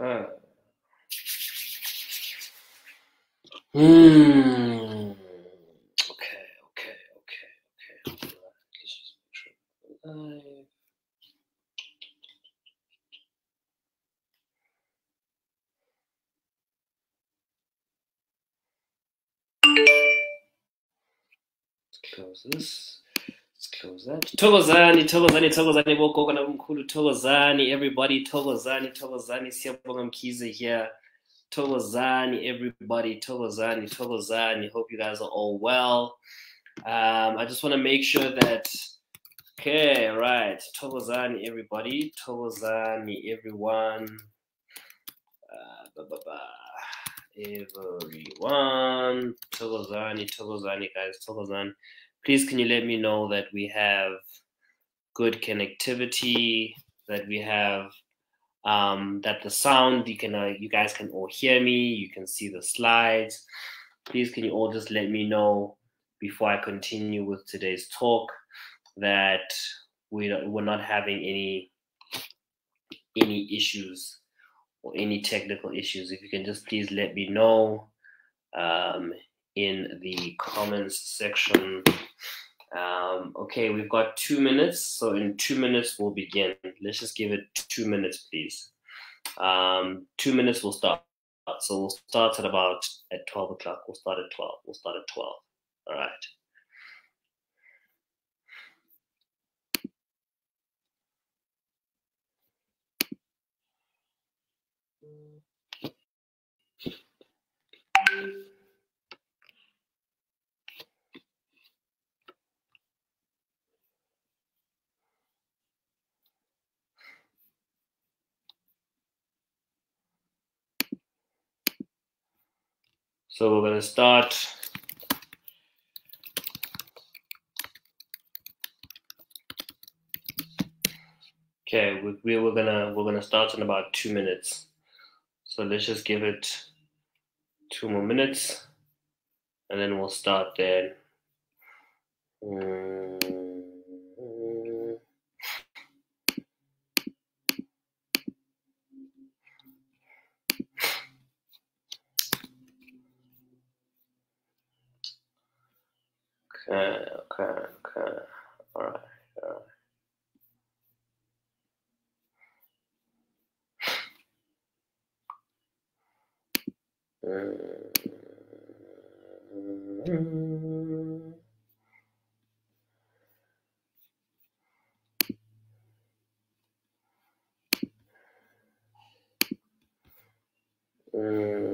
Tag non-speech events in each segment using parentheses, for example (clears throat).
Okay. Hmm. Okay, okay, okay, okay. Let's close this. Thokozani, Thokozani, Thokozani, bogogo nabomkhulu, Thokozani, everybody, Thokozani, Thokozani, siyabonga mkhize here. Thokozani, everybody, Thokozani, Thokozani. Hope you guys are all well. Um, I just want to make sure that, okay, right, Thokozani, everybody, Thokozani, everyone. Uh, ba, ba, ba. Everyone, Thokozani, Thokozani, guys, Thokozani. Please, can you let me know that we have good connectivity, that we have um, that the sound you can uh, you guys can all hear me you can see the slides. Please can you all just let me know before i continue with today's talk that we we're not having any any issues or any technical issues. If you can just please let me know um, in the comments section um, okay, we've got two minutes. So in two minutes, we'll begin. Let's just give it two minutes, please. Um, two minutes, we'll start. So we'll start at about at 12 o'clock. We'll start at 12. We'll start at 12. All right. So we're going to start. Okay, we, we we're gonna we're gonna start in about two minutes. So let's just give it two more minutes, and then we'll start there. Mm. Okay, okay, okay. All right, all right. Mm. Mm.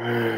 Mm.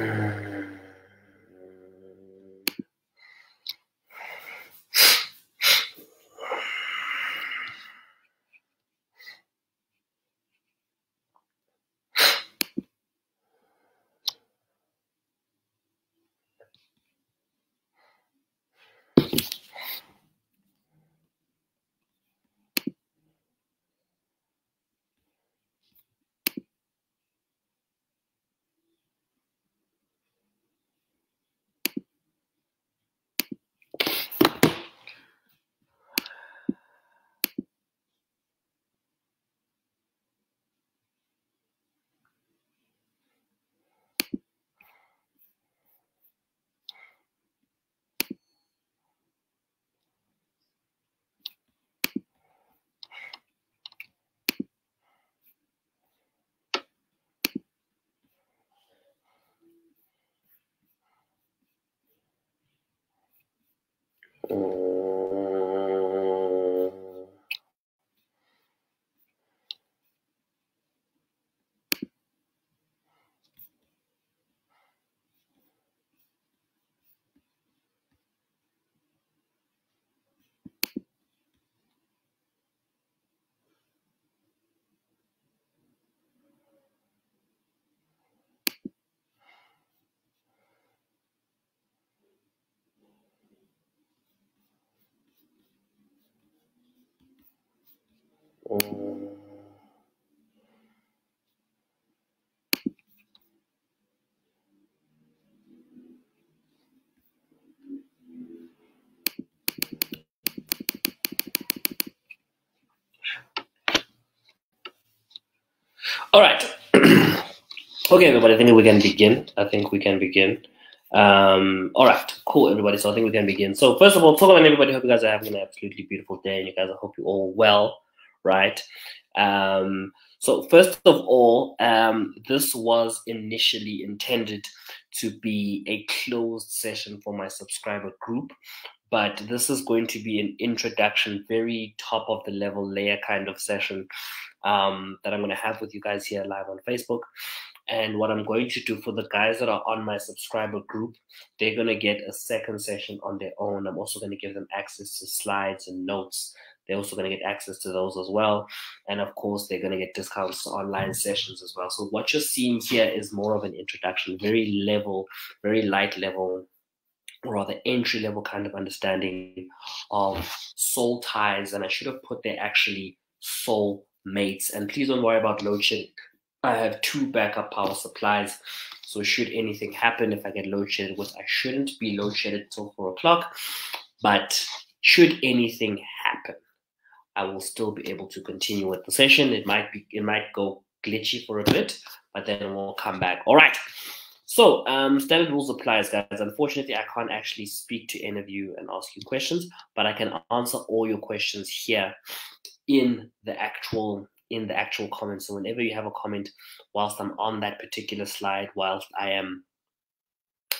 Oh. All right. (clears throat) okay, everybody. I think we can begin. I think we can begin. Um, all right, cool, everybody. So I think we can begin. So first of all, talk about everybody. Hope you guys are having an absolutely beautiful day, and you guys. I hope you're all well, right? Um, so first of all, um, this was initially intended to be a closed session for my subscriber group, but this is going to be an introduction, very top of the level layer kind of session um, that I'm going to have with you guys here live on Facebook. And what I'm going to do for the guys that are on my subscriber group, they're going to get a second session on their own. I'm also going to give them access to slides and notes. They're also going to get access to those as well. And of course, they're going to get discounts to online sessions as well. So, what you're seeing here is more of an introduction, very level, very light level, or rather entry level kind of understanding of soul ties. And I should have put there actually soul mates. And please don't worry about load shedding. I have two backup power supplies. So should anything happen, if I get load shedded, which I shouldn't be load shedded till four o'clock, but should anything happen, I will still be able to continue with the session. It might be, it might go glitchy for a bit, but then we'll come back. All right. So um, standard rules applies, guys. Unfortunately, I can't actually speak to any of you and ask you questions, but I can answer all your questions here in the actual in the actual comments. So whenever you have a comment, whilst I'm on that particular slide, whilst I am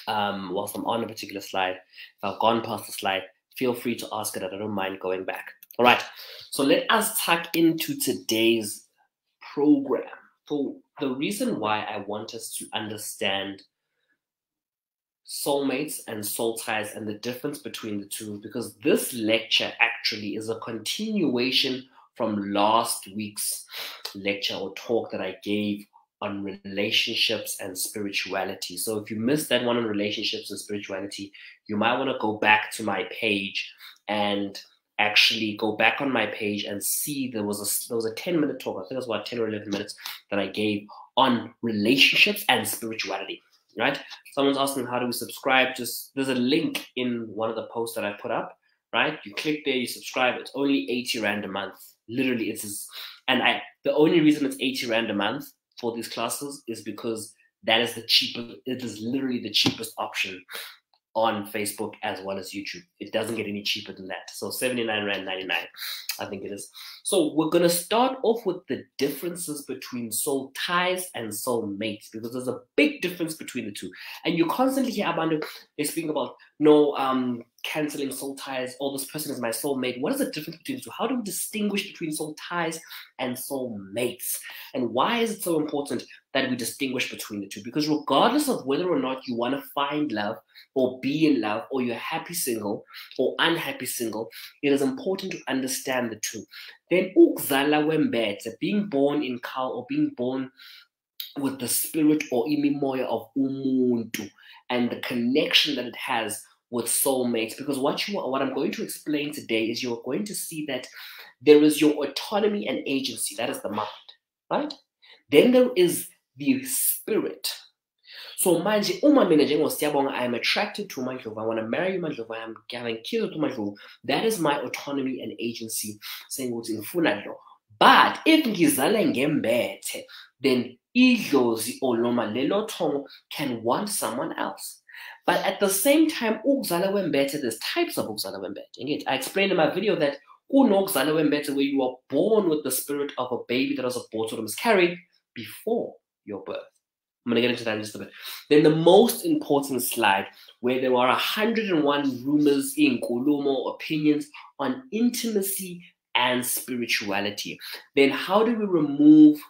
um, whilst I'm on a particular slide, if I've gone past the slide, feel free to ask it. I don't mind going back. All right. So let us tuck into today's program. So the reason why I want us to understand soulmates and soul ties and the difference between the two because this lecture actually is a continuation from last week's lecture or talk that I gave on relationships and spirituality. So if you missed that one on relationships and spirituality, you might want to go back to my page and actually go back on my page and see there was a there was a 10 minute talk. I think it was about 10 or 11 minutes that I gave on relationships and spirituality. Right? Someone's asking how do we subscribe? Just there's a link in one of the posts that I put up. Right? You click there, you subscribe. It's only 80 rand a month literally it's and I the only reason it's 80 rand a month for these classes is because that is the cheapest it is literally the cheapest option on Facebook as well as YouTube. It doesn't get any cheaper than that. So 79 Rand 99, I think it is. So we're to start off with the differences between soul ties and soul mates because there's a big difference between the two. And you constantly hear about they're speaking about no um canceling soul ties, or this person is my soulmate. What is the difference between the two? How do we distinguish between soul ties and soul mates? And why is it so important that we distinguish between the two? Because regardless of whether or not you want to find love or be in love, or you're happy single or unhappy single, it is important to understand the two. Then ukzala wembete, being born in Kal or being born with the spirit or imimoya of umuntu and the connection that it has with soulmates because what you are, what I'm going to explain today is you're going to see that there is your autonomy and agency that is the mind right? Then there is the spirit. So manje uma mina njengosiyabonga I am attracted to uMandlovu. I want to marry uMandlovu. I am having kids with uMandlovu. That is my autonomy and agency. Saying ukuthi ngifuna lo. But if ngizale ngembethe then idlozi or lelo can want someone else but at the same time, ukuzala wembete, there's types of ukuzala wembete. I explained in my video that kunokuzala wembete where you are born with the spirit of a baby that was aborted or miscarried before your birth. I'm going to get into that in just a bit. Then the most important slide, where there are 101 rumors, in Kulumo opinions on intimacy and spirituality. Then how do we remove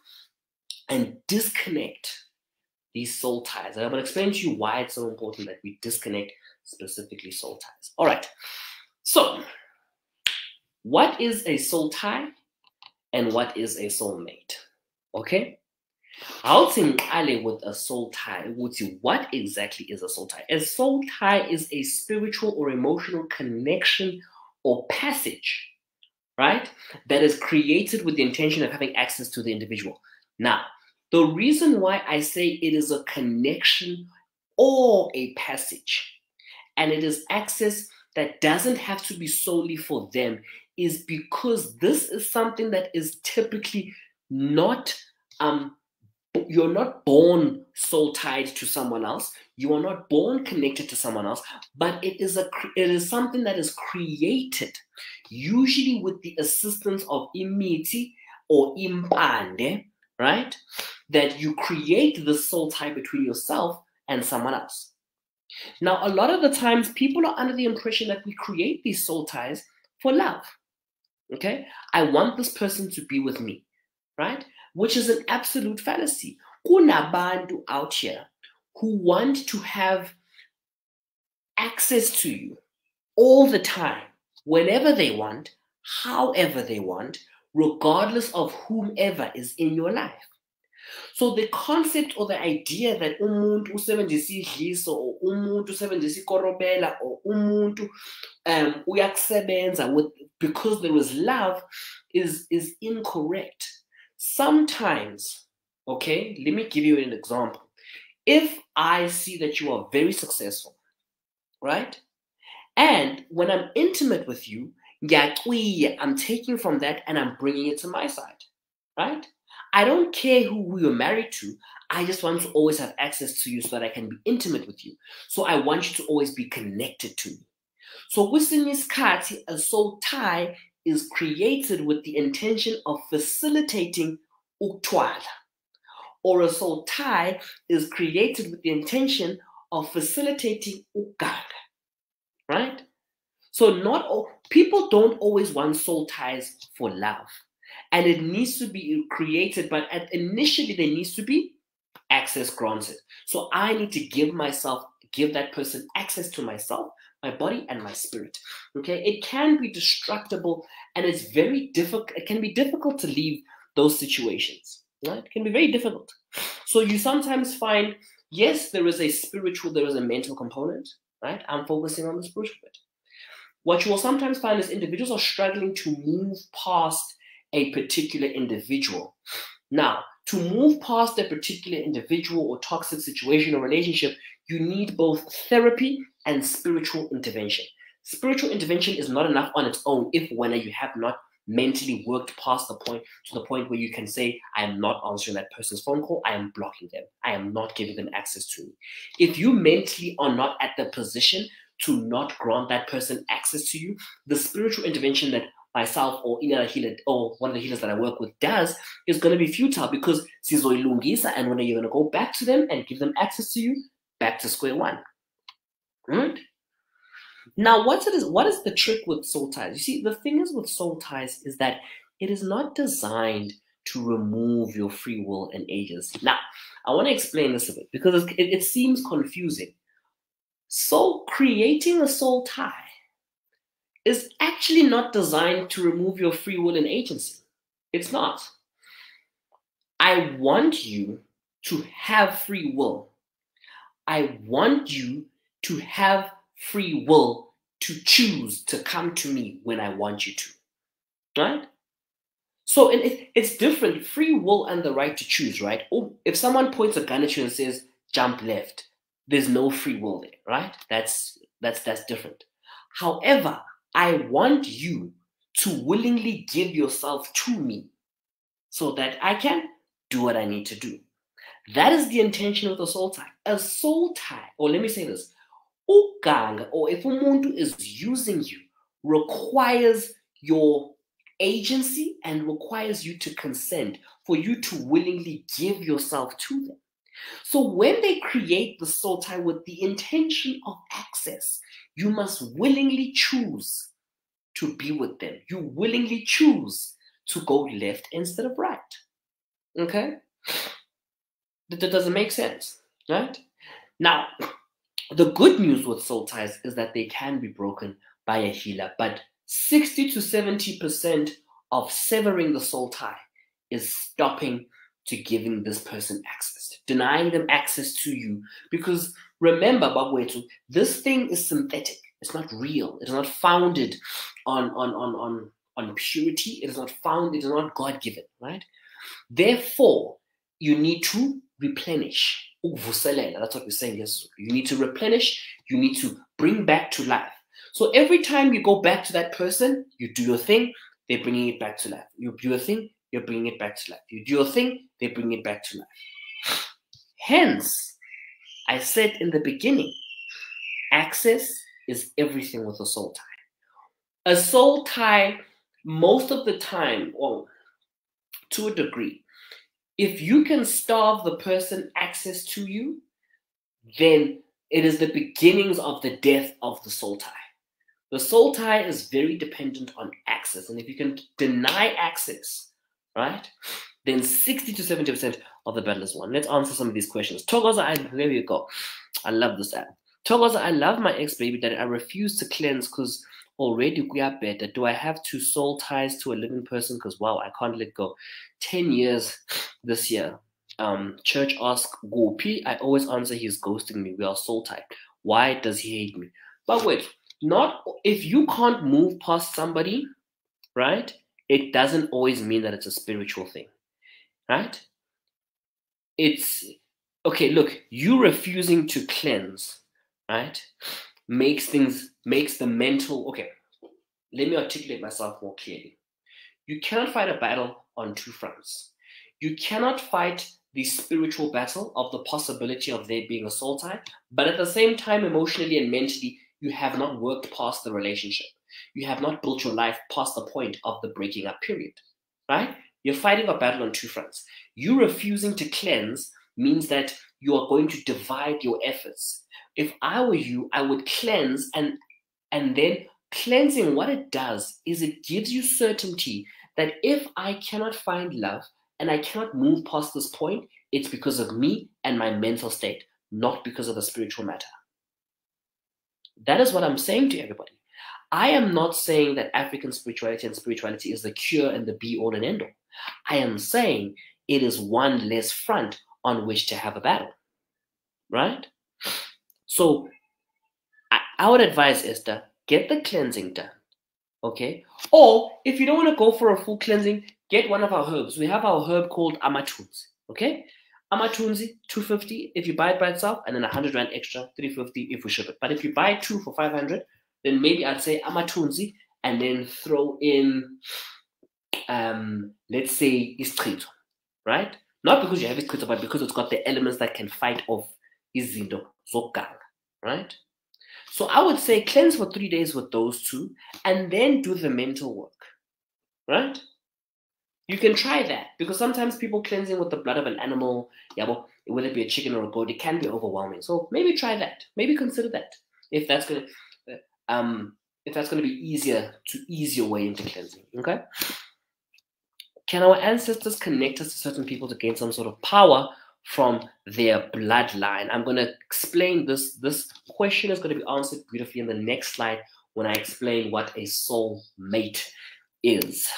and disconnect these soul ties. And I'm going to explain to you why it's so important that we disconnect specifically soul ties. All right. So, what is a soul tie and what is a soulmate? Okay. I'll Ali with a soul tie. You what exactly is a soul tie? A soul tie is a spiritual or emotional connection or passage right? That is created with the intention of having access to the individual. Now, the reason why I say it is a connection or a passage, and it is access that doesn't have to be solely for them, is because this is something that is typically not um you're not born soul tied to someone else. You are not born connected to someone else but it is a it is something that is created usually with the assistance of imiti or impande right that you create the soul tie between yourself and someone else now a lot of the times people are under the impression that we create these soul ties for love okay i want this person to be with me right which is an absolute fallacy. Kunabantu out here who want to have access to you all the time, whenever they want, however they want, regardless of whomever is in your life. So the concept or the idea that umuntu usebenzisa idliso or umuntu usebenzisa ikorobela or umuntu um uyakusebenza with because there is love is is incorrect. Sometimes, okay, let me give you an example. If I see that you are very successful, right? And when I'm intimate with you, I'm taking from that and I'm bringing it to my side, right? I don't care who you're married to. I just want to always have access to you so that I can be intimate with you. So I want you to always be connected to me. So within this a soul tie is created with the intention of facilitating uktwala. Or a soul tie is created with the intention of facilitating uganga. Right? So not all people don't always want soul ties for love. And it needs to be created, but at, initially there needs to be access granted. So I need to give myself, give that person access to myself my body and my spirit. Okay, it can be destructible and it's very difficult. It can be difficult to leave those situations. Right? It can be very difficult. So you sometimes find, yes, there is a spiritual, there is a mental component. Right? I'm focusing on the spiritual bit. What you will sometimes find is individuals are struggling to move past a particular individual. Now, to move past a particular individual or toxic situation or relationship, you need both therapy and spiritual intervention. Spiritual intervention is not enough on its own if when you have not mentally worked past the point to the point where you can say, I am not answering that person's phone call, I am blocking them, I am not giving them access to me. If you mentally are not at the position to not grant that person access to you, the spiritual intervention that myself or any healer or one of the healers that I work with does is going to be futile because sizoilungisa and when you're going to go back to them and give them access to you, back to square one. Right? Now, what's it is what is the trick with soul ties? You see, the thing is with soul ties is that it is not designed to remove your free will and agency. Now, I want to explain this a bit because it, it seems confusing. So, creating a soul tie is actually not designed to remove your free will and agency. It's not. I want you to have free will. I want you to have free will to choose to come to me when I want you to. Right? So it, it's different. Free will and the right to choose, right? Oh, if someone points a gun at you and says, jump left, there's no free will there, right? That's that's that's different. However, I want you to willingly give yourself to me so that I can do what I need to do. That is the intention of the soul tie. A soul tie, or let me say this, uganga, or if umuntu is using you, requires your agency and requires you to consent for you to willingly give yourself to them. So when they create the soul tie with the intention of access, you must willingly choose to be with them. You willingly choose to go left instead of right. Okay? That doesn't make sense, right? Now, the good news with soul ties is that they can be broken by a healer, but 60 to 70% of severing the soul tie is stopping to giving this person access, denying them access to you. Because remember, Bagwetu, this thing is synthetic. It's not real. It's not founded on, on, on, on on purity. It is not found, it is not God given, right? Therefore, you need to replenish. That's what we're saying. Yes, you need to replenish, you need to bring back to life. So every time you go back to that person, you do your thing, they're bringing it back to life. You do your thing, you're bringing it back to life. You do your thing, they bring it back to life. Hence, I said in the beginning, access is everything with a soul tie. A soul tie, most of the time, or to a degree, if you can starve the person access to you, then it is the beginnings of the death of the soul tie. The soul tie is very dependent on access. And if you can deny access, right, then 60 to 70% of the battle is won. Let's answer some of these questions. Thokoza, I, there you go. I love this app. Thokoza, I love my ex baby that I refuse to cleanse because already we are better. Do I have to soul ties to a living person? Because wow, I can't let go. 10 years this year. Um, church ask Gopi. I always answer he's ghosting me. We are soul tied. Why does he hate me? But wait, not if you can't move past somebody, right? It doesn't always mean that it's a spiritual thing, right? It's okay. Look, you refusing to cleanse, right, makes things makes the mental. Okay, let me articulate myself more clearly. You cannot fight a battle on two fronts. You cannot fight the spiritual battle of the possibility of there being a soul tie, but at the same time, emotionally and mentally, you have not worked past the relationship. You have not built your life past the point of the breaking up period, right? You're fighting a battle on two fronts. You refusing to cleanse means that you are going to divide your efforts. If I were you, I would cleanse and and then cleansing what it does is it gives you certainty that if I cannot find love and I cannot move past this point, it's because of me and my mental state, not because of the spiritual matter. That is what I'm saying to everybody. I am not saying that African spirituality and spirituality is the cure and the be all and end all. I am saying it is one less front on which to have a battle. Right? So I, I would advise Esther, get the cleansing done. Okay? Or if you don't want to go for a full cleansing, get one of our herbs. We have our herb called amatunzi. Okay? Amatunzi, 250 if you buy it by itself, and then 100 Rand extra, 350 if we ship it. But if you buy two for 500, then maybe I'd say Amatunzi and then throw in, um, let's say, Istrito, right? Not because you have Istrito, but because it's got the elements that can fight off Izindo, Zokang, right? So I would say cleanse for three days with those two and then do the mental work, right? You can try that because sometimes people cleansing with the blood of an animal, yeah, well, whether it be a chicken or a goat, it can be overwhelming. So maybe try that. Maybe consider that if that's gonna, uh, um, if that's gonna be easier to ease your way into cleansing. Okay. Can our ancestors connect us to certain people to gain some sort of power from their bloodline? I'm going to explain this. This question is going to be answered beautifully in the next slide when I explain what a soul mate is.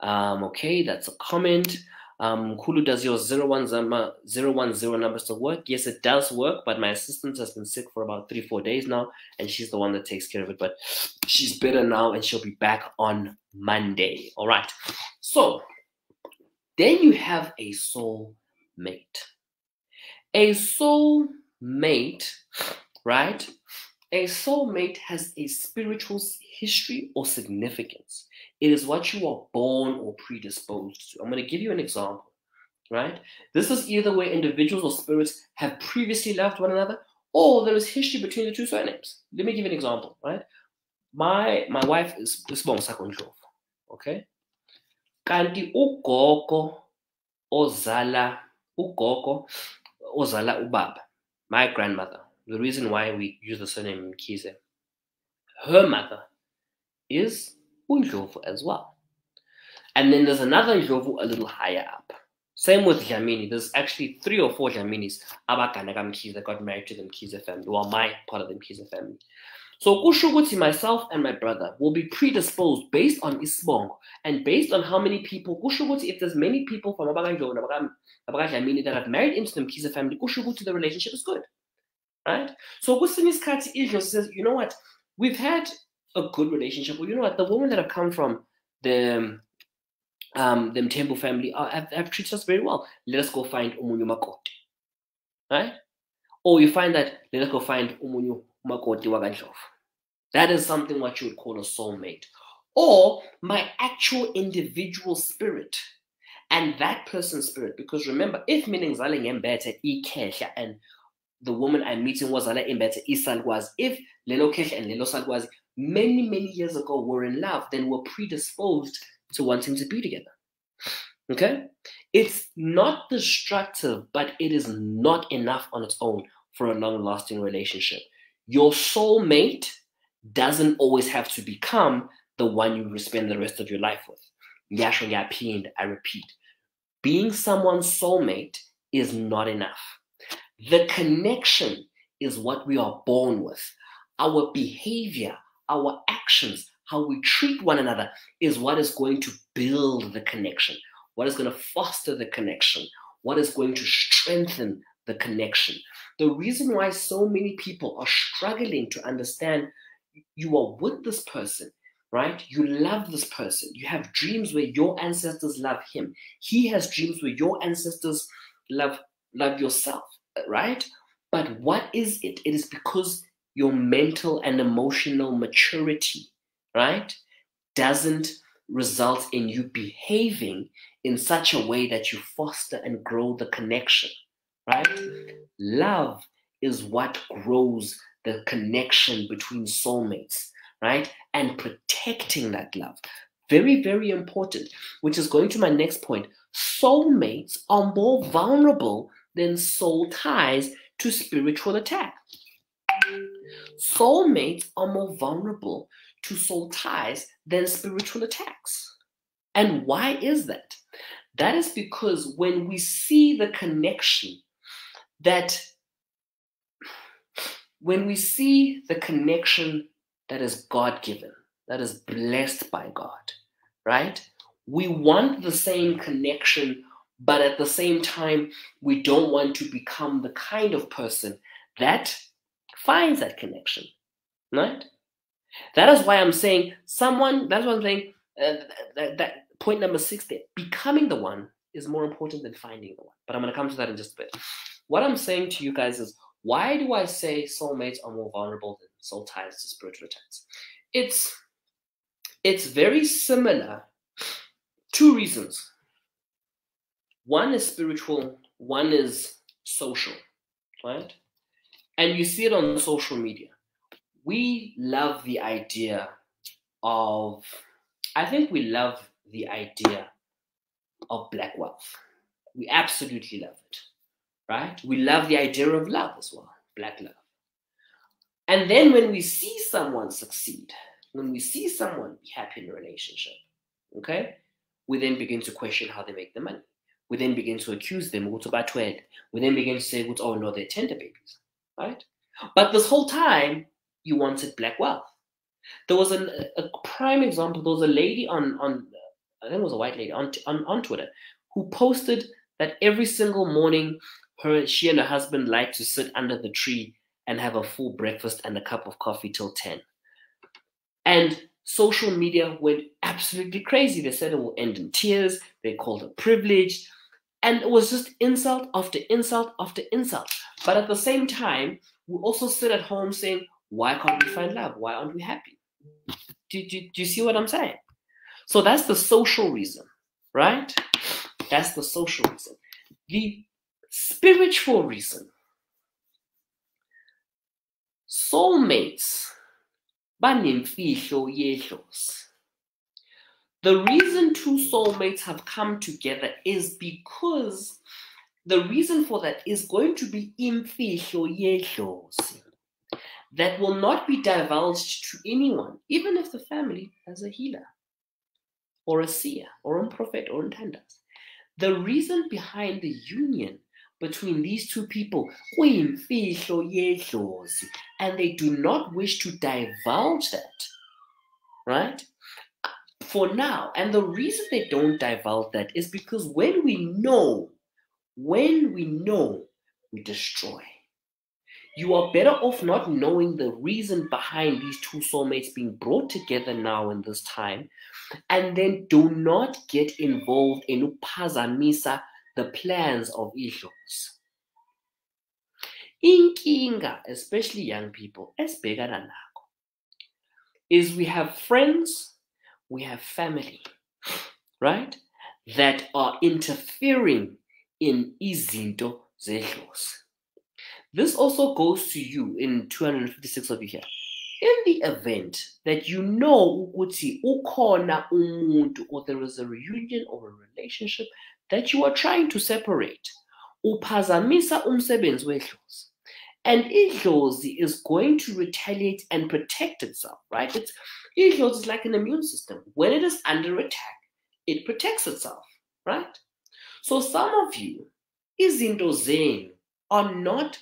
Um, okay, that's a comment. Um, Kulu, does your 010, 010 number still work? Yes, it does work, but my assistant has been sick for about three, four days now, and she's the one that takes care of it. But she's better now, and she'll be back on Monday. All right. So then you have a soul mate. A soul mate, right? A soul mate has a spiritual history or significance. It is what you are born or predisposed to. I'm going to give you an example, right? This is either where individuals or spirits have previously loved one another, or there is history between the two surnames. Let me give you an example, right? My my wife is Sibongo Sakondlovu, okay? Kanti ugogo ozala ugogo ozala ubaba, my grandmother, the reason why we use the surname Mkhize, her mother is Undlovu as well. And then there's another Ndlovu a little higher up. Same with Dlamini. There's actually three or four Dlaminis that got married to the Mkhize family, or my part of the Mkhize family. So kusho myself and my brother will be predisposed based on isibongo and based on how many people kusho if there's many people from Abagandlo and Dlamini that have married into the Mkhize family, kusho the relationship is good. Right? So kwesinye isikhathi Idlo says, you know what? We've had a good relationship. Well, you know what? The women that have come from the um, the Mtembu family are, have, have treated us very well. Let us go find Umunyu Makoti. Right? Or you find that, let us go find Umunyu Makoti Wagandlov. That is something what you would call a soulmate. Or my actual individual spirit and that person's spirit. Because remember, if meaning Zaleng better ikesha and the woman I'm meeting was Zala better Isalwaz, if Lelo Kesha and Lelo Salwazi many, many years ago were in love, then were predisposed to wanting to be together. Okay? It's not destructive, but it is not enough on its own for a long lasting relationship. Your soulmate doesn't always have to become the one you spend the rest of your life with. Yasho yapind, I repeat. Being someone's soulmate is not enough. The connection is what we are born with. Our behavior, our actions, how we treat one another is what is going to build the connection, what is going to foster the connection, what is going to strengthen the connection. The reason why so many people are struggling to understand you are with this person, right? You love this person. You have dreams where your ancestors love him. He has dreams where your ancestors love love yourself, right? But what is it? It is because your mental and emotional maturity, right, doesn't result in you behaving in such a way that you foster and grow the connection, right? Love is what grows the connection between soulmates, right? And protecting that love. Very, very important, which is going to my next point. Soulmates are more vulnerable than soul ties to spiritual attack. Soulmates are more vulnerable to soul ties than spiritual attacks. And why is that? That is because when we see the connection that when we see the connection that is God given, that is blessed by God, right? We want the same connection, but at the same time, we don't want to become the kind of person that finds that connection, right? That is why I'm saying someone, that's what I'm saying, uh, that, that point number six there, becoming the one is more important than finding the one. But I'm going to come to that in just a bit. What I'm saying to you guys is why do I say soulmates are more vulnerable than soul ties to spiritual attacks? It's it's very similar. Two reasons. One is spiritual, one is social, right? And you see it on social media. We love the idea of, I think we love the idea of black wealth. We absolutely love it right? We love the idea of love as well, black love. And then when we see someone succeed, when we see someone be happy in a relationship, okay, we then begin to question how they make the money. We then begin to accuse them, we then begin to say, oh no, they're tender babies, right? But this whole time, you wanted black wealth. There was an, a prime example. There was a lady on, on I think it was a white lady on, on, on Twitter who posted that every single morning her she and her husband like to sit under the tree and have a full breakfast and a cup of coffee till 10 and social media went absolutely crazy they said it will end in tears they called her privileged and it was just insult after insult after insult but at the same time we also sit at home saying why can't we find love? Why aren't we happy? Do, do, do you see what i'm saying? So that's the social reason right? That's the social reason. The spiritual reason. Soulmates banemfihlo. The reason two soulmates have come together is because the reason for that is going to be imfihlo yehlozi that will not be divulged to anyone, even if the family has a healer or a seer or a prophet or a tandas. The reason behind the union between these two people and they do not wish to divulge that right for now and the reason they don't divulge that is because when we know when we know we destroy you are better off not knowing the reason behind these two soulmates being brought together now in this time. And then do not get involved in uphazamisa the plans of issues. Inkinga, especially young people, esibhekana nakho, is we have friends, we have family, right? That are interfering in izinto zedlozi. This also goes to you in 256 of you here. In the event that you know ukuthi ukhona umuntu or there is a reunion or a relationship that you are trying to separate, uphazamisa umsebenzi wedlozi. And idlozi is going to retaliate and protect itself, right? It's idlozi is like an immune system. When it is under attack, it protects itself, right? So some of you, izinto zenu are not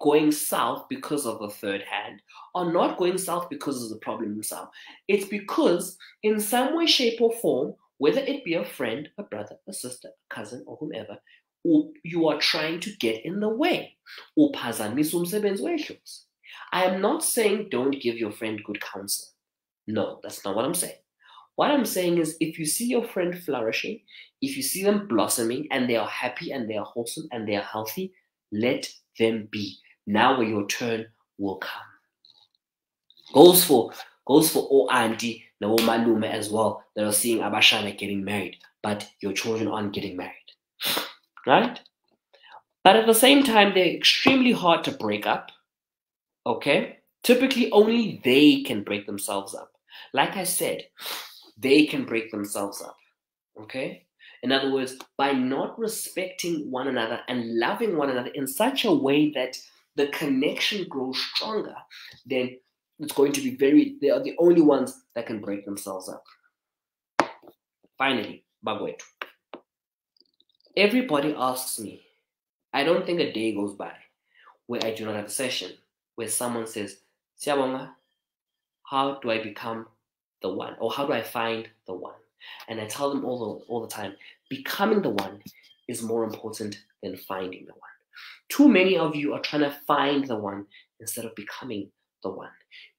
going south because of a third hand, are not going south because of the problem himself. It's because, in some way, shape, or form, whether it be a friend, a brother, a sister, a cousin, or whomever, you are trying to get in the way. I am not saying don't give your friend good counsel. No, that's not what I'm saying. What I'm saying is if you see your friend flourishing, if you see them blossoming and they are happy and they are wholesome and they are healthy, let them be. Now your turn will come. Goes for goes for all auntie, no malume as well that are seeing Abashana getting married, but your children aren't getting married. Right? But at the same time, they're extremely hard to break up. Okay? Typically, only they can break themselves up. Like I said, they can break themselves up. Okay? In other words, by not respecting one another and loving one another in such a way that the connection grows stronger, then it's going to be very, they are the only ones that can break themselves up. Finally, Bagwetu. Everybody asks me, I don't think a day goes by where I do not have a session where someone says, Siyabonga, how do I become the one? Or how do I find the one? And I tell them all the, all the time, becoming the one is more important than finding the one. Too many of you are trying to find the one instead of becoming the one.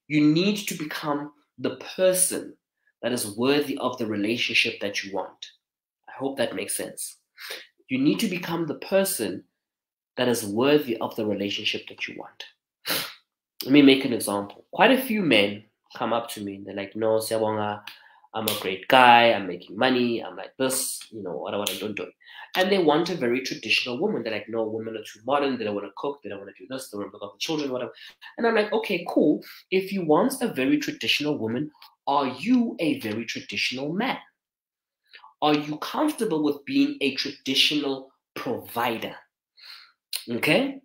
You need to become the person that is worthy of the relationship that you want. I hope that makes sense. You need to become the person that is worthy of the relationship that you want. Let me make an example. Quite a few men come up to me and they're like, no, Siyabonga, I'm a great guy, I'm making money, I'm like this, you know, what I want to do, do. And they want a very traditional woman. They're like, no, women are too modern, they don't want to cook, they don't want to do this, they don't want to look after children, whatever. And I'm like, okay, cool. If you want a very traditional woman, are you a very traditional man? Are you comfortable with being a traditional provider? Okay?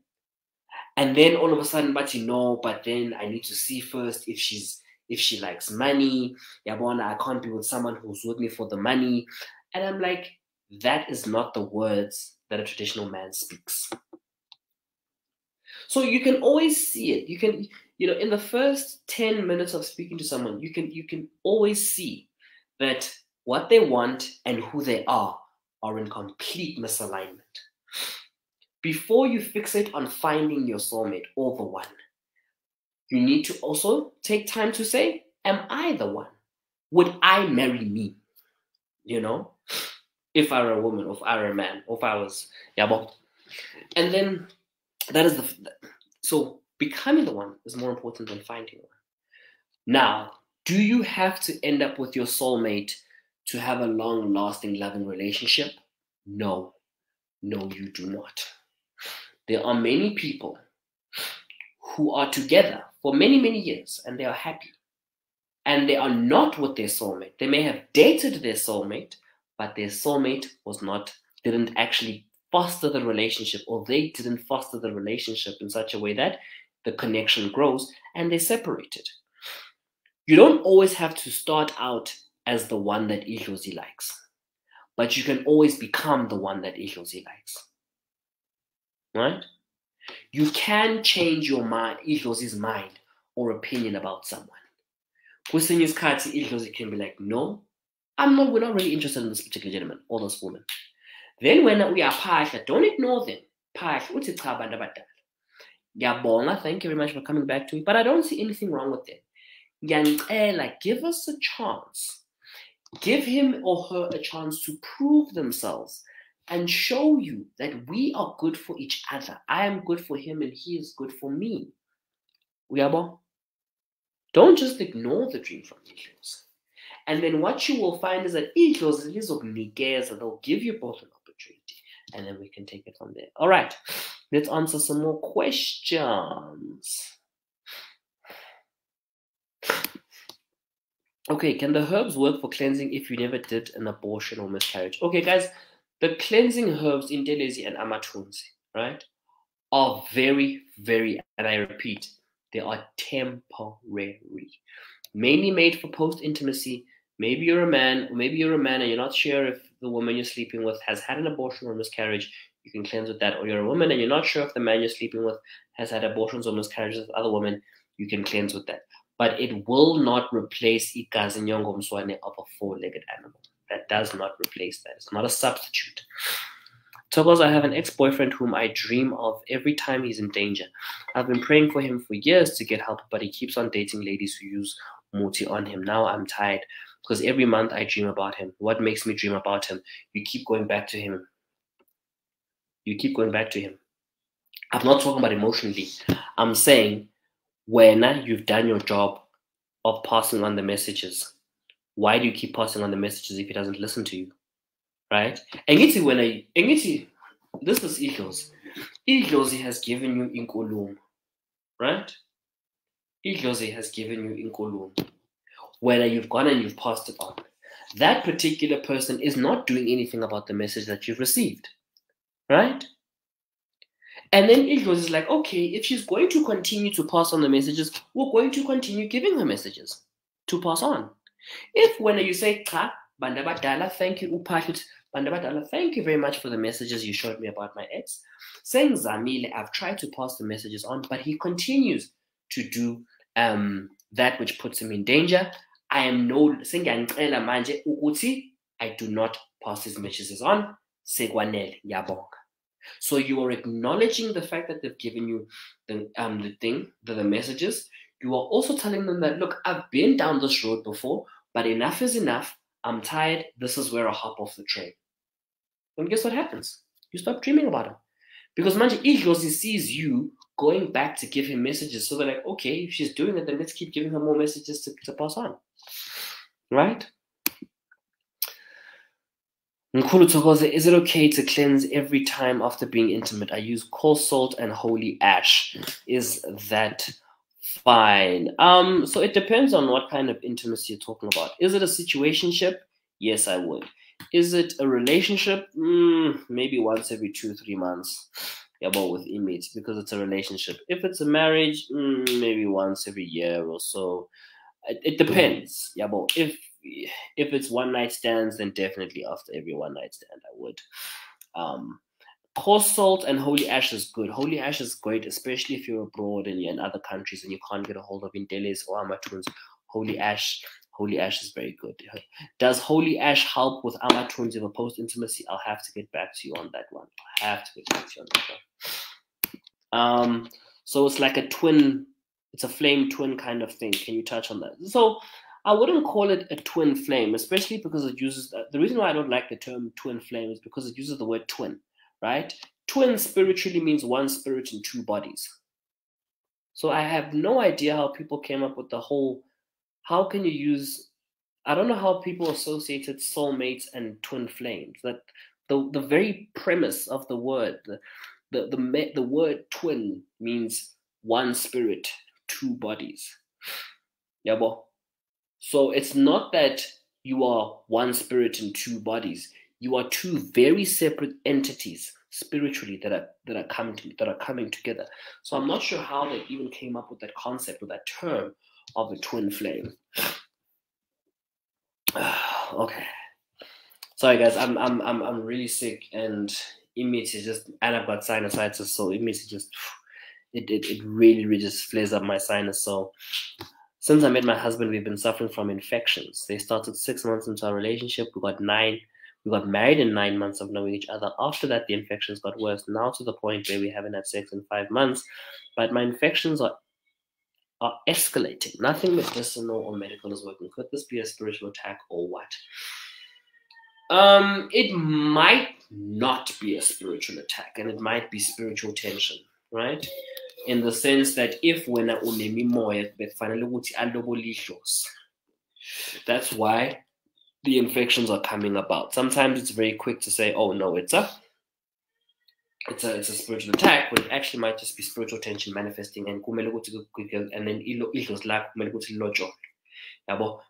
And then all of a sudden, but you know, but then I need to see first if she's if she likes money. Yabona, I can't be with someone who's with me for the money. And I'm like, that is not the words that a traditional man speaks. So you can always see it. You can, you know, in the first 10 minutes of speaking to someone, you can you can always see that what they want and who they are are in complete misalignment. Before you fixate on finding your soulmate or the one, you need to also take time to say, Am I the one? Would I marry me? You know, if I were a woman, if I were a man, if I was, yeah, and then that is the, so becoming the one is more important than finding one. Now, do you have to end up with your soulmate to have a long lasting loving relationship? No, no, you do not. There are many people who are together for many, many years and they are happy. And they are not with their soulmate. They may have dated their soulmate, but their soulmate was not, didn't actually foster the relationship, or they didn't foster the relationship in such a way that the connection grows and they separated. You don't always have to start out as the one that Idlozi likes, but you can always become the one that Idlozi likes. Right? You can change your mind, Idlozi's mind or opinion about someone. Kwesinye isikhathi idlozi can be like, no, I'm not, we're not really interested in this particular gentleman or this woman. Then when we are phahla, don't ignore them. Phahla, uthi cha abantu abadala. Yabonga, thank you very much for coming back to me. But I don't see anything wrong with it. Like, give us a chance. Give him or her a chance to prove themselves and show you that we are good for each other. I am good for him and he is good for me. We are Uyabo? Don't just ignore the dream from Idlozi. And then what you will find is that Idlozi lizokunikeza, they'll give you both an opportunity. And then we can take it from there. All right, let's answer some more questions. Okay, can the herbs work for cleansing if you never did an abortion or miscarriage? Okay, guys, the cleansing herbs in Telezi and Amathunzi, right, are very, very, and I repeat, they are temporary. Mainly made for post intimacy. Maybe you're a man, maybe you're a man and you're not sure if the woman you're sleeping with has had an abortion or miscarriage. You can cleanse with that. Or you're a woman and you're not sure if the man you're sleeping with has had abortions or miscarriages with other women. You can cleanse with that. But it will not replace igazi nyongomswane of a four-legged animal. That does not replace that. It's not a substitute. Suppose I have an ex-boyfriend whom I dream of every time he's in danger. I've been praying for him for years to get help, but he keeps on dating ladies who use muti on him. Now I'm tired because every month I dream about him. What makes me dream about him? You keep going back to him. You keep going back to him. I'm not talking about emotionally. I'm saying when you've done your job of passing on the messages why do you keep passing on the messages if he doesn't listen to you? Right? And it's when I and it's this is Idlozi. Idlozi has given you inkolum. Right? Idlozi has given you inkolum. Whether you've gone and you've passed it on. That particular person is not doing anything about the message that you've received. Right? And then Idlozi is like, okay, if she's going to continue to pass on the messages, we're going to continue giving her messages to pass on. If when you say cha, Bandabadala, thank you, Upashit, Bandabadala, thank you very much for the messages you showed me about my ex. Saying Zamile, I've tried to pass the messages on, but he continues to do um, that which puts him in danger. I am no saying manje ukuthi I do not pass his messages on. Sekwanele, yabonga. So you are acknowledging the fact that they've given you the um the thing, the, the messages. You are also telling them that look, I've been down this road before. But enough is enough. I'm tired. This is where I hop off the train. And guess what happens? You stop dreaming about him. Because Manje Idlozi sees you going back to give him messages. So they're like, okay, if she's doing it, then let's keep giving her more messages to, to pass on. Right? Is it okay to cleanse every time after being intimate? I use coarse salt and holy ash. Is that Fine. Um, so it depends on what kind of intimacy you're talking about. Is it a situationship? Yes, I would. Is it a relationship? Mm, maybe once every two, three months. Yeah, but with inmates because it's a relationship. If it's a marriage, mm, maybe once every year or so. It, it depends. Yeah, but if if it's one night stands, then definitely after every one night stand, I would. Um, coarse salt and holy ash is good. Holy ash is great, especially if you're abroad and you're in other countries and you can't get a hold of Inteles or Amatuns. Holy ash, holy ash is very good. Does holy ash help with Amatuns if a post intimacy? I'll have to get back to you on that one. I have to get back to you on that one. Um, so it's like a twin, it's a flame twin kind of thing. Can you touch on that? So I wouldn't call it a twin flame, especially because it uses the reason why I don't like the term twin flame is because it uses the word twin right? Twin spiritually means one spirit in two bodies. So I have no idea how people came up with the whole. How can you use? I don't know how people associated soulmates and twin flames. That the the very premise of the word, the the the, the word twin means one spirit, two bodies. Yeah, well, so it's not that you are one spirit in two bodies you are two very separate entities spiritually that are that are coming to, that are coming together. So I'm not sure how they even came up with that concept or that term of the twin flame. (sighs) okay. Sorry guys, I'm I'm I'm I'm really sick and immediately just and I've got sinusitis, so immediately just it, it it really really just flares up my sinus. So since I met my husband, we've been suffering from infections. They started six months into our relationship. We got nine We got married in nine months of knowing each other. After that, the infections got worse. Now to the point where we haven't had sex in five months, but my infections are are escalating. Nothing medicinal or medical is working. Could this be a spiritual attack or what? Um, it might not be a spiritual attack, and it might be spiritual tension, right? In the sense that if wena unemimoya bekufanele ukuthi alobole idlozi, that's why the infections are coming about. Sometimes it's very quick to say, "Oh no, it's a it's a it's a spiritual attack, but it actually might just be spiritual tension manifesting and and then like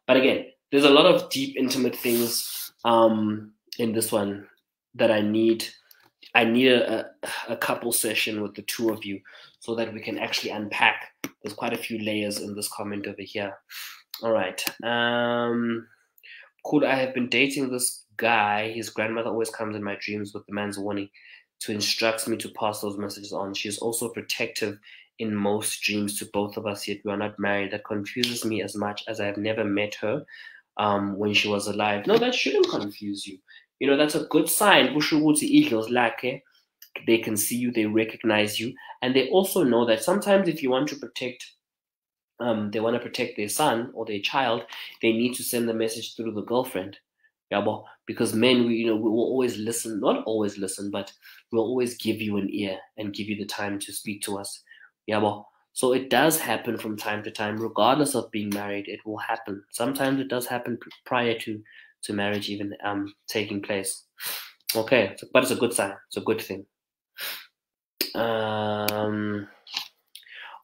But again, there's a lot of deep, intimate things um, in this one that I need. I need a, a, couple session with the two of you so that we can actually unpack. There's quite a few layers in this comment over here. All right. Um, cool. I have been dating this guy. His grandmother always comes in my dreams with the man's warning to instruct me to pass those messages on. She is also protective in most dreams to both of us, yet we are not married. That confuses me as much as I have never met her um, when she was alive. No, that shouldn't confuse you. You know, that's a good sign. They can see you, they recognize you, and they also know that sometimes if you want to protect um, they want to protect their son or their child, they need to send the message through the girlfriend. Yeah, because men, we, you know, we will always listen, not always listen, but we'll always give you an ear and give you the time to speak to us. Yeah, so it does happen from time to time, regardless of being married. It will happen. Sometimes it does happen prior to to marriage even um taking place. Okay, so, but it's a good sign. It's a good thing. Um.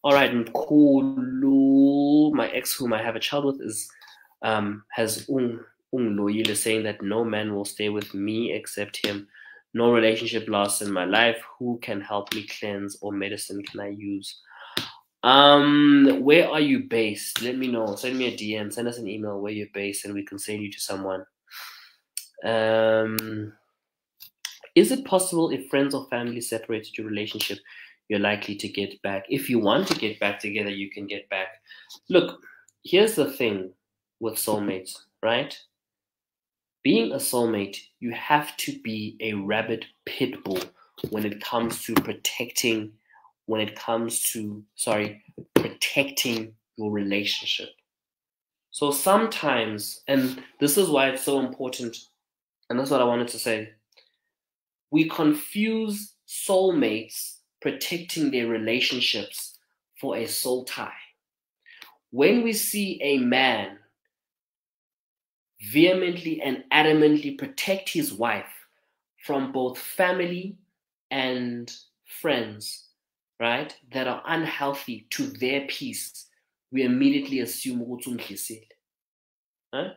All right, and Kulu, my ex, whom I have a child with, is um has un Ungloyil is saying that no man will stay with me except him. No relationship lasts in my life. Who can help me cleanse or medicine can I use? Um, where are you based? Let me know. Send me a DM. Send us an email where you're based, and we can send you to someone. Um, is it possible if friends or family separated your relationship, you're likely to get back? If you want to get back together, you can get back. Look, here's the thing with soulmates, right? being a soulmate, you have to be a rabid pit bull when it comes to protecting, when it comes to, sorry, protecting your relationship. So sometimes, and this is why it's so important, and that's what I wanted to say. We confuse soulmates protecting their relationships for a soul tie. When we see a man vehemently and adamantly protect his wife from both family and friends, right, that are unhealthy to their peace, we immediately assume oh, right?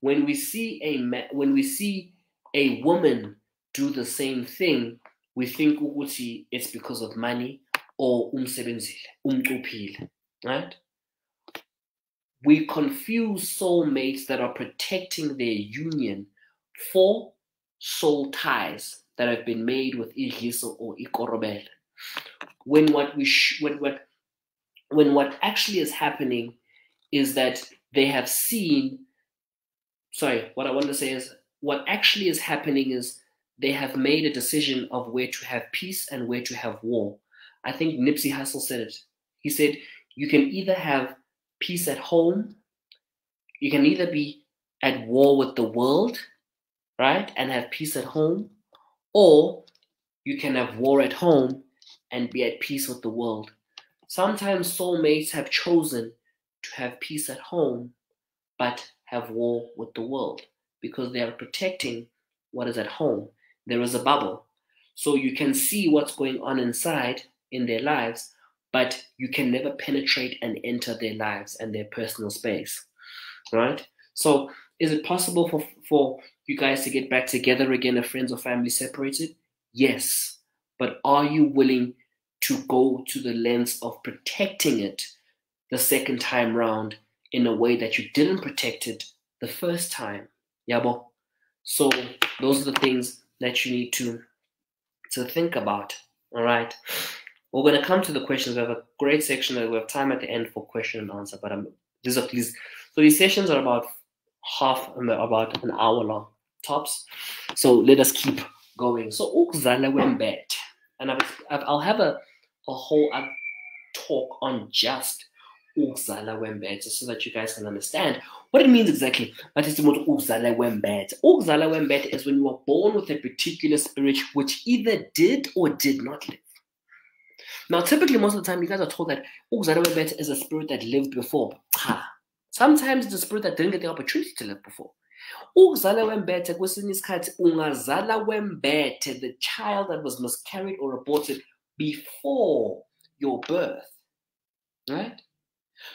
When we see a ma- when we see a woman do the same thing, we think ukuthi it's because of money or umsebenzile, umcuphile, right? we confuse soulmates that are protecting their union for soul ties that have been made with Igiso or Ikorobel. When what we when what when what actually is happening is that they have seen sorry, what I want to say is what actually is happening is they have made a decision of where to have peace and where to have war. I think Nipsey Hussle said it. He said you can either have peace at home. You can either be at war with the world, right, and have peace at home, or you can have war at home and be at peace with the world. Sometimes soulmates have chosen to have peace at home, but have war with the world because they are protecting what is at home. There is a bubble. So you can see what's going on inside in their lives, but you can never penetrate and enter their lives and their personal space right? So is it possible for for you guys to get back together again if friends or family separated? Yes. But are you willing to go to the lens of protecting it the second time round in a way that you didn't protect it the first time? Yabo. So those are the things that you need to to think about all right we're going to come to the questions. We have a great section that we have time at the end for question and answer. But um, these are please. So these sessions are about half, um, about an hour long. tops. So let us keep going. So ukuzala wembethe. And I've, I'll have a, a whole talk on just ukuzala wembethe so that you guys can understand what it means exactly. But it's about ukuzala wembethe. Ukuzala wembethe is when you are born with a particular spirit which either did or did not live. Now, typically, most of the time, you guys are told that ukuzala wembethe is a spirit that lived before. Ha. Sometimes it's a spirit that didn't get the opportunity to live before. Ukuzala wembethe kwesinye isikhathi ungazala wembethe the child that was miscarried or aborted before your birth. Right?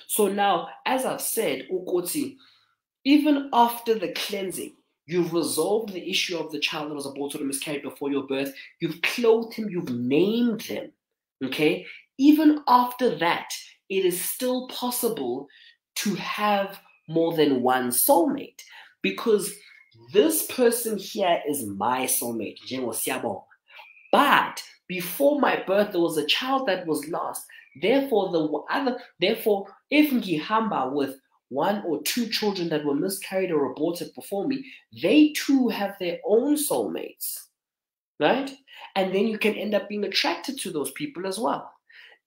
So now, as I've said, Ukoti, even after the cleansing, you've resolved the issue of the child that was aborted or miscarried before your birth, you've clothed him, you've named him. Okay? Even after that, it is still possible to have more than one soulmate because this person here is my soulmate, But before my birth, there was a child that was lost. Therefore, the other, therefore, if ngihamba with one or two children that were miscarried or aborted before me, they too have their own soulmates, right? And then you can end up being attracted to those people as well.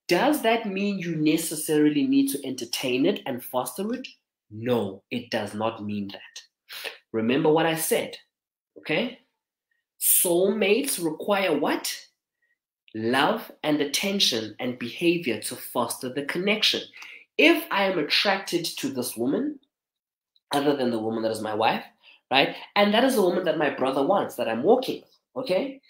Does that mean you necessarily need to entertain it and foster it? No, it does not mean that. Remember what I said, okay? Soulmates require what? Love and attention and behavior to foster the connection. If I am attracted to this woman, other than the woman that is my wife, right? And that is the woman that my brother wants, that I'm walking with, okay?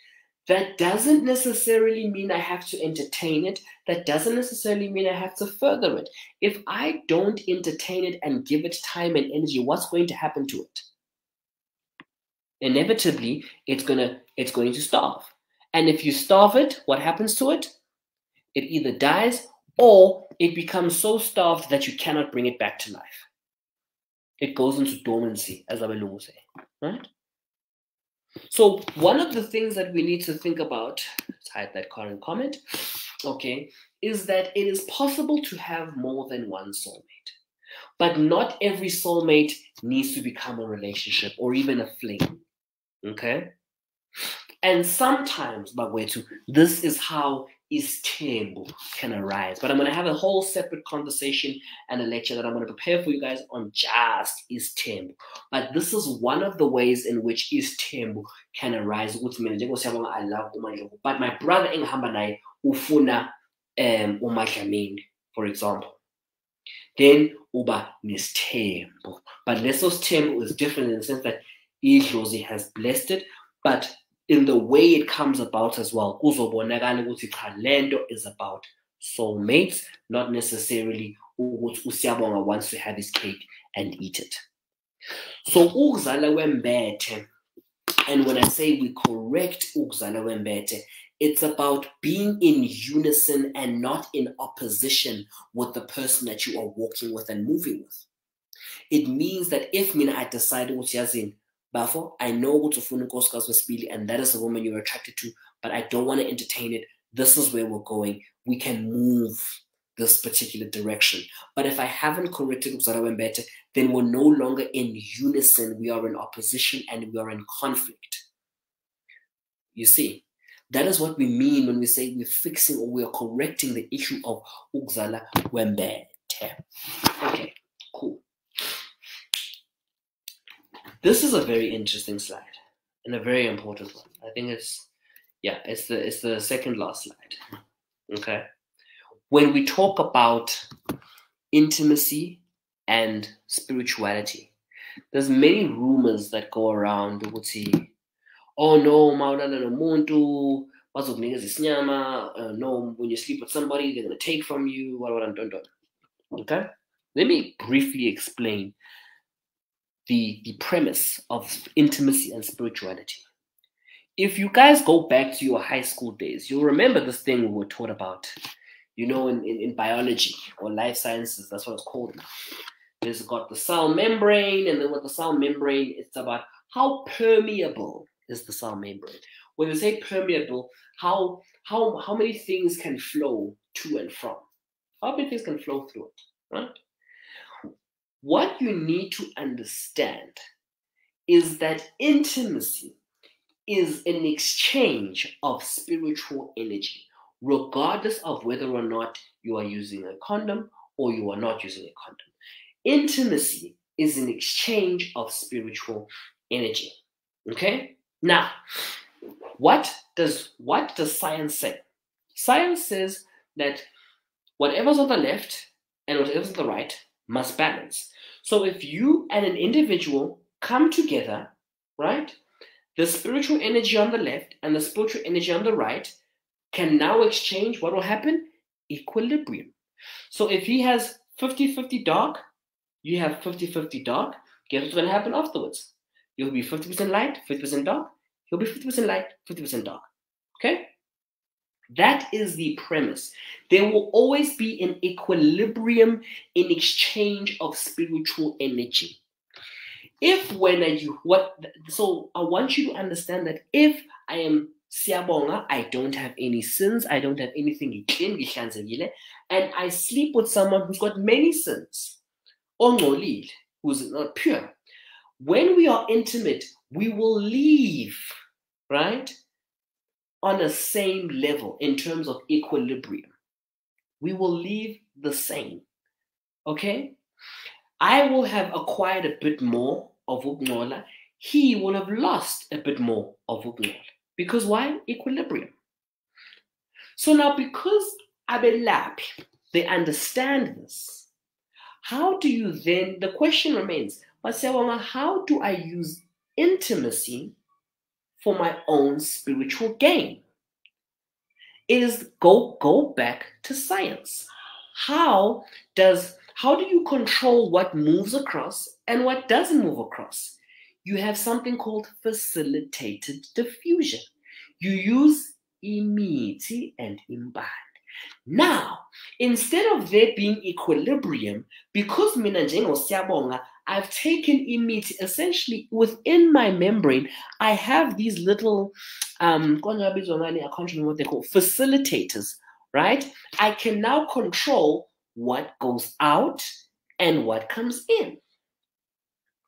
That doesn't necessarily mean I have to entertain it. That doesn't necessarily mean I have to further it. If I don't entertain it and give it time and energy, what's going to happen to it? Inevitably, it's gonna it's going to starve. And if you starve it, what happens to it? It either dies or it becomes so starved that you cannot bring it back to life. It goes into dormancy, as I Abelungu say, right? So one of the things that we need to think about, let's hide that current comment, okay, is that it is possible to have more than one soulmate. But not every soulmate needs to become a relationship or even a fling. Okay? And sometimes, wait, this is how isithembu can arise. But I'm going to have a whole separate conversation and a lecture that I'm going to prepare for you guys on just isithembu. But this is one of the ways in which isithembu can arise. I love But my brother engihamba naye ufuna um umadlamini, for example. Then uba nesithembu. But leso sithembu is different in the sense that idlozi has blessed it, but in the way it comes about as well kuzobonakala ukuthi cha lento is about soulmates not necessarily ukuthi usiyabonga wants to have his cake and eat it. So ukuzala wembethe and when i say we correct ukuzala wembethe it's about being in unison and not in opposition with the person that you are walking with and moving with. It means that if mina i decided ukuthi yazini Bafo, I know what unkosikazi wesibili and that is the woman you're attracted to, but I don't want to entertain it. This is where we're going. We can move this particular direction. But if I haven't corrected Uzara then we're no longer in unison. We are in opposition and we are in conflict. You see, that is what we mean when we say we're fixing or we are correcting the issue of Ugzala Wembete. Okay, cool. This is a very interesting slide and a very important one. I think it's yeah, it's the it's the second last slide. Okay. When we talk about intimacy and spirituality, there's many rumors that go around ukuthi oh no mawulala nomuntu bazokunikeza isinyama uh, no when you sleep with somebody they're to take from you what what don't okay let me briefly explain the, the premise of intimacy and spirituality. If you guys go back to your high school days, you'll remember this thing we were taught about, you know, in, in, in biology or life sciences, that's what it's called. There's got the cell membrane, and then with the cell membrane, it's about how permeable is the cell membrane. When you say permeable, how how how many things can flow to and from? How many things can flow through it, right? What you need to understand is that intimacy is an exchange of spiritual energy, regardless of whether or not you are using a condom or you are not using a condom. Intimacy is an exchange of spiritual energy. Okay? Now, what does what does science say? Science says that whatever's on the left and whatever's on the right must balance. So if you and an individual come together, right? The spiritual energy on the left and the spiritual energy on the right can now exchange. What will happen? Equilibrium. So if he has 50 50 dark, you have 50 50 dark. Guess what's going to happen afterwards? You'll be 50% light, 50% dark. He'll be 50% light, 50% dark. Okay? That is the premise. There will always be an equilibrium in exchange of spiritual energy. If when you what so I want you to understand that if I am Siyabonga, I don't have any sins, I don't have anything and I sleep with someone who's got many sins, or who's not pure. When we are intimate, we will leave, right, on a same level in terms of equilibrium. We will leave the same. Okay? I will have acquired a bit more of Ugnola. He will have lost a bit more of Ugnola. Because why? Equilibrium. So now, because Abelapi, they understand this, how do you then, the question remains, Masewanga, how do I use intimacy for my own spiritual gain? It is go go back to science. How does how do you control what moves across and what doesn't move across? you have something called facilitated diffusion. You use imiti and imband. Now, instead of there being equilibrium, because mina njengosiyabonga, I've taken in imiti essentially within my membrane. I have these little, um, I can't remember what they call facilitators, right? I can now control what goes out and what comes in,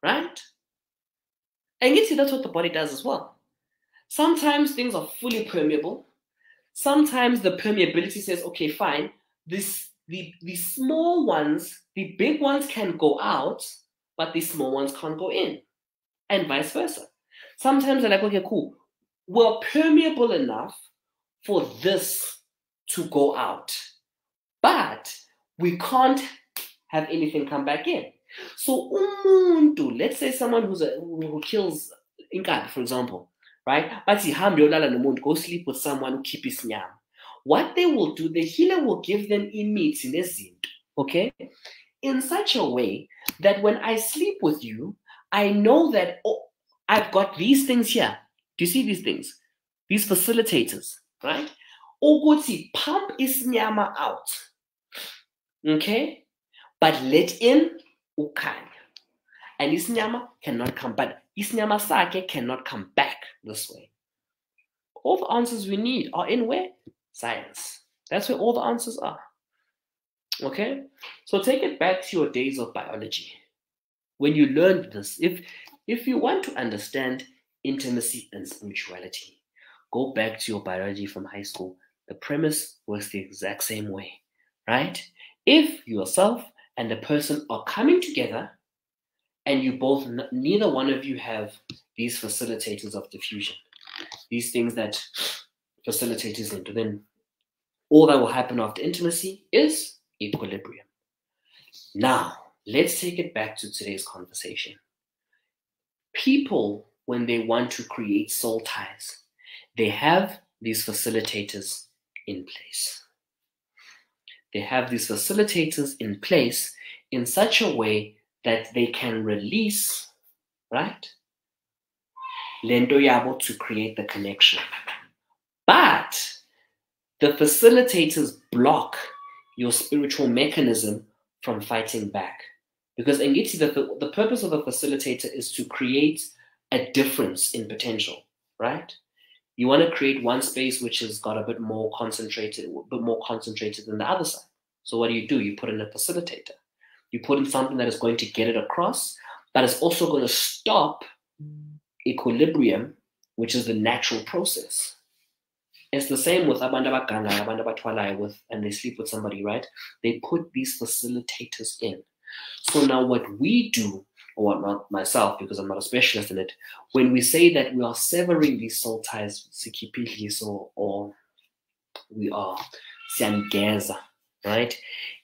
right? And you see that's what the body does as well. Sometimes things are fully permeable. Sometimes the permeability says, okay, fine, this the the small ones, the big ones can go out, but the small ones can't go in. And vice versa. Sometimes they're like, okay, cool. We're permeable enough for this to go out. But we can't have anything come back in. So umuntu, let's say someone who's a, who kills inkabi, for example, right? But hambe yolala nomuntu, go sleep with someone who keep his nyam. What they will do, the healer will give them imithi okay? In such a way that when I sleep with you, I know that oh, I've got these things here. Do you see these things? These facilitators, right? Ukuthi pump isinyama out. Okay? But let in ukhanya. And isinyama cannot come, but isinyama sake cannot come back this way. All the answers we need are in where? Science. That's where all the answers are. Okay? So take it back to your days of biology. When you learned this, if if you want to understand intimacy and spirituality, go back to your biology from high school. The premise works the exact same way, right? If yourself and the person are coming together and you both neither one of you have these facilitators of diffusion these things that facilitators into then all that will happen after intimacy is equilibrium now let's take it back to today's conversation people when they want to create soul ties they have these facilitators in place they have these facilitators in place in such a way that they can release, right? Lendo yabo to create the connection. But the facilitators block your spiritual mechanism from fighting back. Because Ngiti, the, the purpose of a facilitator is to create a difference in potential, right? You want to create one space which has got a bit more concentrated, a bit more concentrated than the other side. So what do you do? You put in a facilitator. You put in something that is going to get it across, but is also going to stop equilibrium, which is the natural process. It's the same with abantu abaganga, abantu abathwalayo with, and they sleep with somebody, right? They put these facilitators in. So now what we do, or not myself, because I'm not a specialist in it, when we say that we are severing these soul ties, so or we are siangeza, right?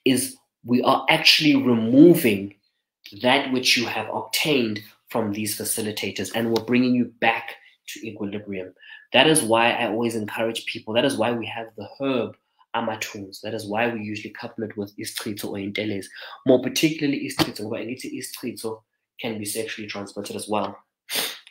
Is we are actually removing that which you have obtained from these facilitators and we're bringing you back to equilibrium. That is why I always encourage people. That is why we have the herb amatunes. That is why we usually couple it with istrito or inteles. More particularly istrito, but istrito can be sexually transmitted as well.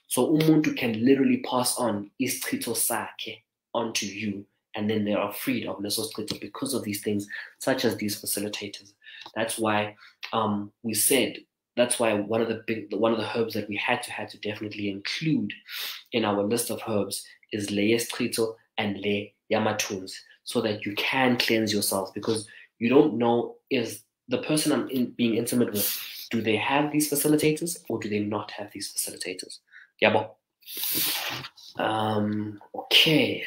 So umuntu can literally pass on istrito sake onto you and then they are freed of lesostrito because of these things, such as these facilitators. That's why um, we said that's why one of the big one of the herbs that we had to had to definitely include in our list of herbs is leestrito and le yamatuns, so that you can cleanse yourself because you don't know is the person I'm in, being intimate with do they have these facilitators or do they not have these facilitators? Yeah, um, okay.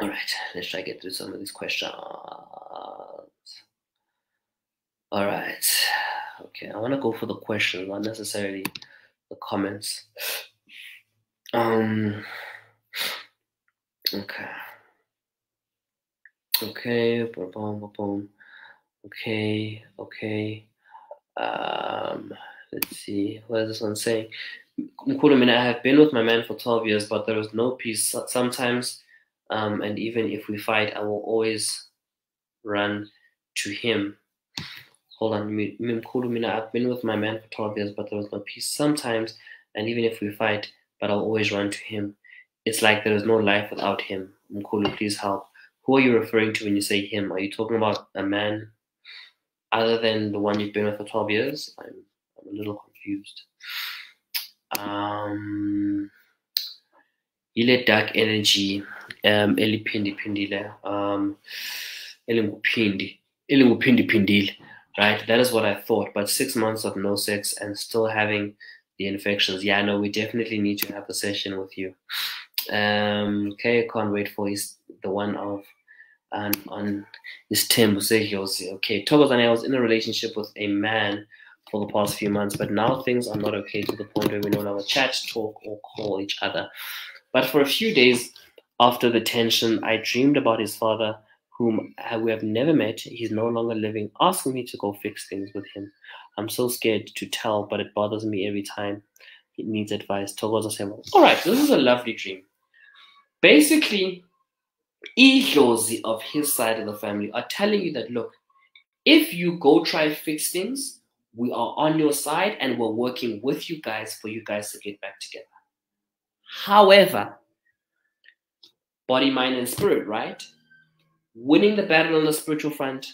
All right, let's try to get through some of these questions. All right. Okay, I want to go for the questions, not necessarily the comments. Um. Okay. Okay. Boom. Boom. Boom. Okay. Okay. Um. Let's see. What is this one saying? I have been with my man for 12 years, but there is no peace. Sometimes um, and even if we fight, I will always run to him. Hold on, I've been with my man for 12 years, but there was no peace sometimes. And even if we fight, but I'll always run to him. It's like there is no life without him. Mkulu, please help. Who are you referring to when you say him? Are you talking about a man other than the one you've been with for 12 years? I'm, I'm a little confused. Um, ile dark energy um eliphindiphindile um elinguphindi elinguphindiphindile right that is what i thought but six months of no sex and still having the infections yeah no we definitely need to have a session with you um okay can't wait for his the one of and on his Tim Busejosi. Okay, Togozane, I was in a relationship with a man for the past few months, but now things are not okay to the point where we no longer chat, talk, or call each other. But for a few days after the tension, I dreamed about his father, whom we have never met. He's no longer living, asking me to go fix things with him. I'm so scared to tell, but it bothers me every time. He needs advice. All right, this is a lovely dream. Basically, idlozi of his side of the family are telling you that look, if you go try fix things, we are on your side and we're working with you guys for you guys to get back together. However, body, mind, and spirit, right? Winning the battle on the spiritual front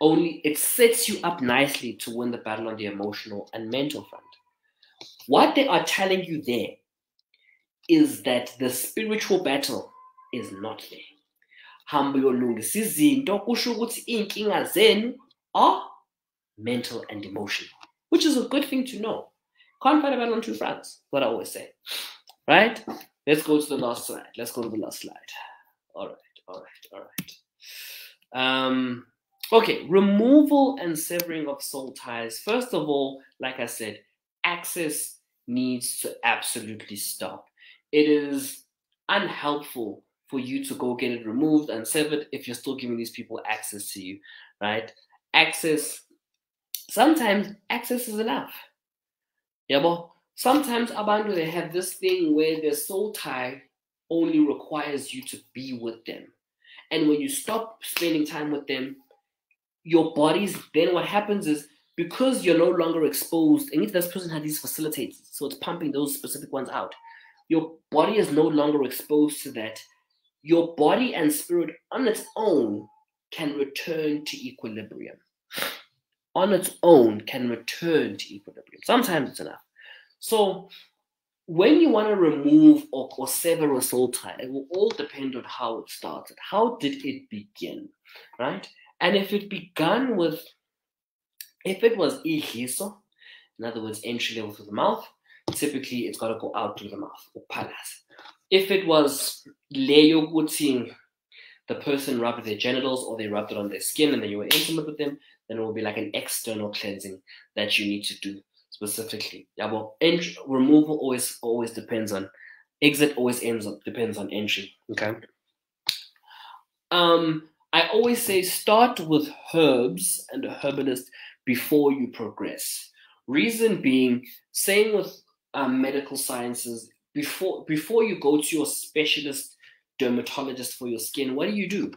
only it sets you up nicely to win the battle on the emotional and mental front. What they are telling you there is that the spiritual battle is not there. hamba uyolungisa izinto kusho ukuthi iy'nkinga zenu are mental and emotional which is a good thing to know can't fight a battle on two fronts what i always say right? Let's go to the last slide. Let's go to the last slide. All right, all right, all right. Um, okay, removal and severing of soul ties. First of all, like I said, access needs to absolutely stop. It is unhelpful for you to go get it removed and severed if you're still giving these people access to you, right? Access, sometimes access is enough. Yeah, but sometimes abantu they have this thing where their soul tie only requires you to be with them and when you stop spending time with them your bodies then what happens is because you're no longer exposed and if this person had these facilitators so it's pumping those specific ones out your body is no longer exposed to that. Your body and spirit on its own can return to equilibrium. On its own can return to equilibrium. Sometimes it's enough. So when you want to remove or, or sever a soul tie, it will all depend on how it started. How did it begin? Right? And if it began with, if it was ihiso, in other words, entry level through the mouth, typically it's got to go out through the mouth, or palas. If it was leyo guting, the person rubbed their genitals or they rubbed it on their skin and then you were intimate with them, then it will be like an external cleansing that you need to do specifically. Yeah, well, entry, removal always always depends on exit always ends up depends on entry. Okay. Um, I always say start with herbs and a herbalist before you progress. Reason being, same with um, medical sciences. Before before you go to your specialist dermatologist for your skin, what do you do?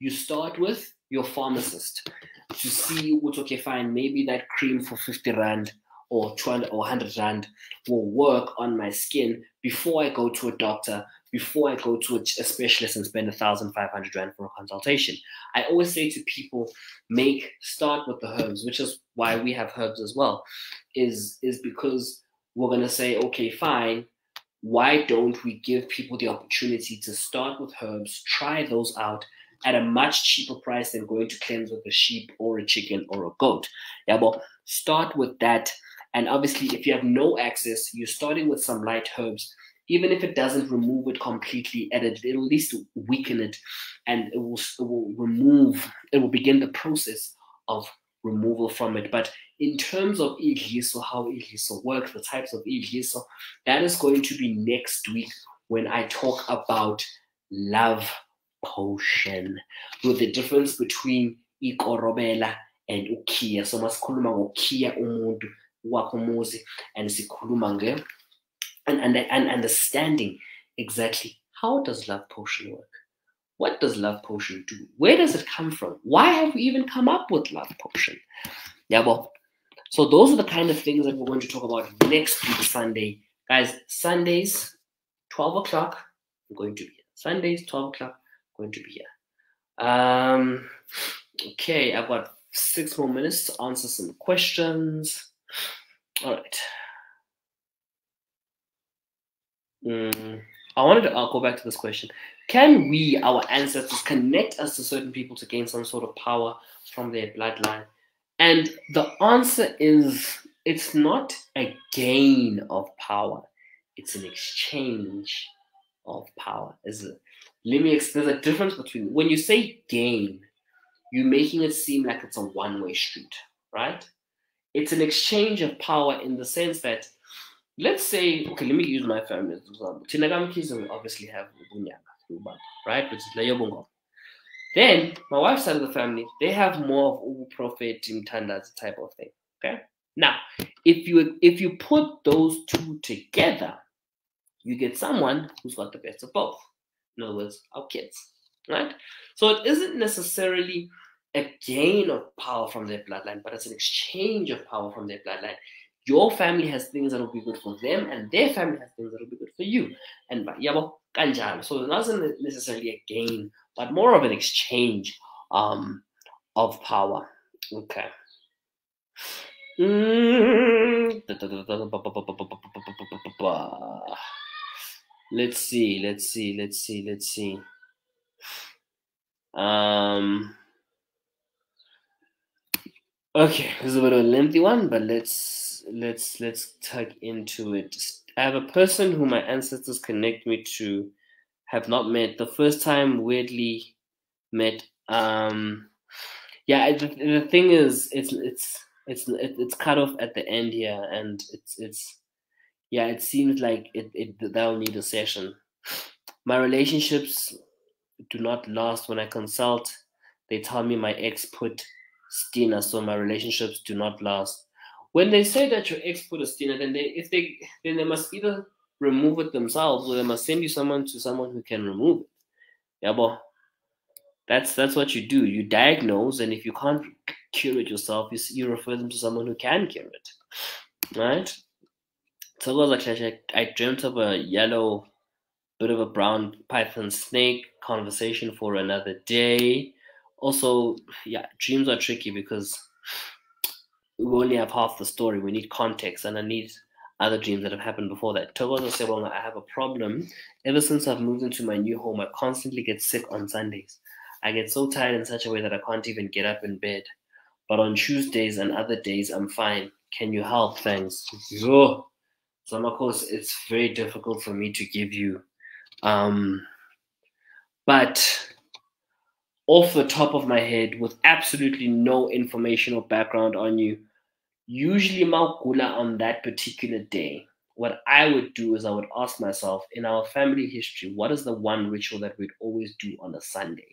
You start with your pharmacist to see what's okay, fine. Maybe that cream for 50 rand or 200 or 100 rand will work on my skin before I go to a doctor, before I go to a, specialist and spend 1,500 rand for a consultation. I always say to people, make start with the herbs, which is why we have herbs as well, is is because we're gonna say, okay, fine. Why don't we give people the opportunity to start with herbs, try those out, at a much cheaper price than going to cleanse with a sheep or a chicken or a goat. Yeah, well, start with that and obviously, if you have no access, you're starting with some light herbs. Even if it doesn't remove it completely, it'll at least weaken it, and it will, it will remove. It will begin the process of removal from it. But in terms of idliso, how idliso works, the types of idliso, that is going to be next week when I talk about love potion, with the difference between ikorobela and ukia. So masikhuluma ngokia umuntu wakumuzi and sikhuluma nge and, and, and understanding exactly how does love potion work? What does love potion do? Where does it come from? Why have we even come up with love potion? Yeah well so those are the kind of things that we're going to talk about next week sunday. Guys sundays 12 o'clock i'm going to be here. Sundays 12 o'clock I'm going to be here. Um okay i've got six more minutes to answer some questions all right. Mm, I wanted to I'll go back to this question. Can we, our ancestors, connect us to certain people to gain some sort of power from their bloodline? And the answer is it's not a gain of power, it's an exchange of power. Is it? Let me explain. There's a difference between when you say gain, you're making it seem like it's a one way street, right? It's an exchange of power in the sense that let's say okay let me use my family as an example. Thina we obviously have ubunyanga right? Which is leyo then my wife's side of the family they have more of ubu prophet imtandazi type of thing okay? Now if you if you put those two together you get someone who's got the best of both. In other words our kids right? So it isn't necessarily a gain of power from their bloodline, but it's an exchange of power from their bloodline. Your family has things that will be good for them, and their family has things that will be good for you. And. So it wasn't necessarily a gain, but more of an exchange um, of power. Okay. Let's see, let's see, let's see, let's see. Um Okay, this is a bit of a lengthy one, but let's let's let's tug into it. I have a person who my ancestors connect me to, have not met. The first time, weirdly, met. Um, yeah, the, the thing is, it's it's it's it's cut off at the end here, and it's it's yeah, it seems like it it that'll need a session. My relationships do not last when I consult. They tell me my ex put stina, so my relationships do not last. When they say that your ex put a stina, then they if they then they must either remove it themselves or they must send you someone to someone who can remove it. Yeah, but that's that's what you do. You diagnose, and if you can't cure it yourself, you, you refer them to someone who can cure it. Right? So it was like I dreamt of a yellow, bit of a brown python snake. Conversation for another day also, yeah, dreams are tricky because we only have half the story. We need context, and I need other dreams that have happened before that. Togozo said, Well, I have a problem. Ever since I've moved into my new home, I constantly get sick on Sundays. I get so tired in such a way that I can't even get up in bed. But on Tuesdays and other days, I'm fine. Can you help? Thanks. Yo. So of course it's very difficult for me to give you. Um, but off the top of my head, with absolutely no information or background on you, usually Maukula on that particular day, what I would do is I would ask myself in our family history, what is the one ritual that we'd always do on a Sunday?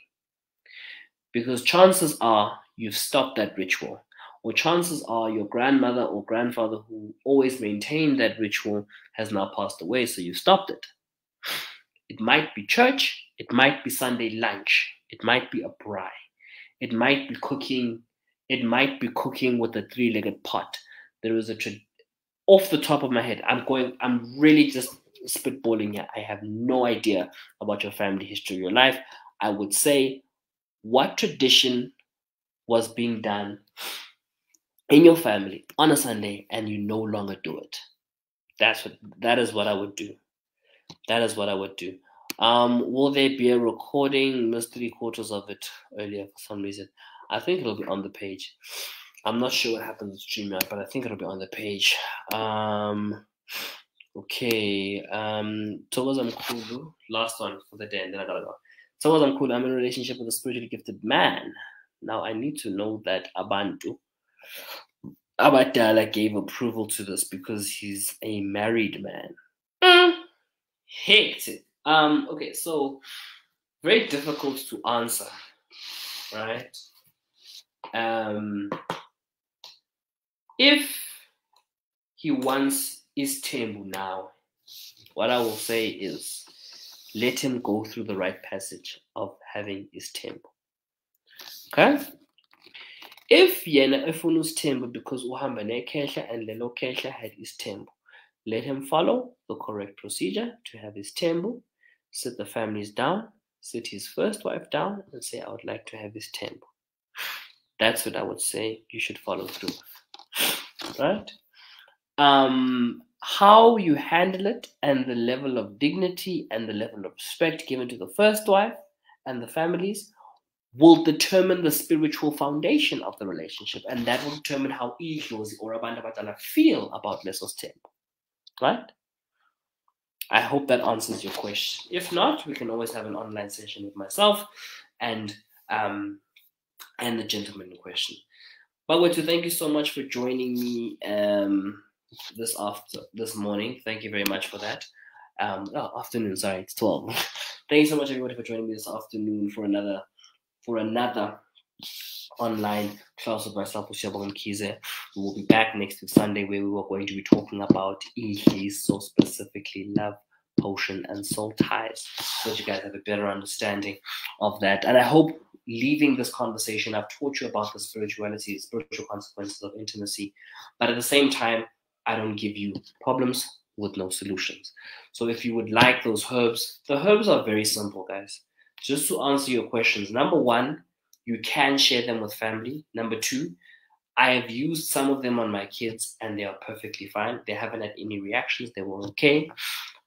Because chances are you've stopped that ritual, or chances are your grandmother or grandfather who always maintained that ritual has now passed away, so you stopped it. It might be church, it might be Sunday lunch, it might be a braai, it might be cooking, it might be cooking with a three-legged pot. There is a tradition off the top of my head, I'm going, I'm really just spitballing here. I have no idea about your family history, your life. I would say what tradition was being done in your family on a Sunday and you no longer do it. That's what that is what I would do. That is what I would do. Um, will there be a recording? Missed three quarters of it earlier for some reason. I think it'll be on the page. I'm not sure what happens with StreamYard, but I think it'll be on the page. Um, okay. Um, Thokoza Mkhulu, last one for the day, and then I gotta go. Thokoza Mkhulu, I'm in a relationship with a spiritually gifted man. Now I need to know that Abantu, Abadala gave approval to this because he's a married man. Mm. Um, okay, so very difficult to answer, right? Um, if he wants Isthembu now, what I will say is let him go through the right passage of having Isthembu. Okay? If yena efuna temple because uhamba nekhehla and lelo khehla had his temple, let him follow the correct procedure to have Isthembu, sit the families down, sit his first wife down and say, I would like to have Isthembu. That's what I would say you should follow through right? Um, how you handle it and the level of dignity and the level of respect given to the first wife and the families will determine the spiritual foundation of the relationship, and that will determine how idlozi or abantu abadala feel about leso temple. Right? I hope that answers your question. If not, we can always have an online session with myself and um, and the gentleman in question. Bakwethu, thank you so much for joining me um, this after this morning. Thank you very much for that. Um, oh, afternoon, sorry, it's 12. (laughs) thank you so much everybody for joining me this afternoon for another for another online class with myself with Shabo Kize. We will be back next week Sunday where we are going to be talking about Ihlis, so specifically love potion and soul ties so that you guys have a better understanding of that. And I hope leaving this conversation, I've taught you about the spirituality, the spiritual consequences of intimacy, but at the same time, I don't give you problems with no solutions. So if you would like those herbs, the herbs are very simple, guys. Just to answer your questions, number one, you can share them with family. Number two, I have used some of them on my kids and they are perfectly fine. They haven't had any reactions, they were okay.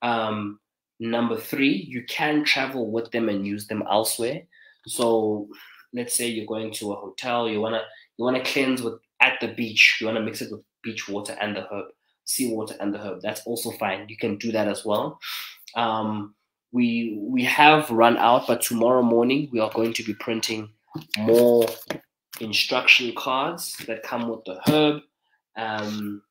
Um, number three, you can travel with them and use them elsewhere. So let's say you're going to a hotel, you wanna you wanna cleanse with at the beach, you wanna mix it with beach water and the herb, seawater and the herb. That's also fine. You can do that as well. Um, we we have run out, but tomorrow morning we are going to be printing more instruction cards that come with the herb. Um,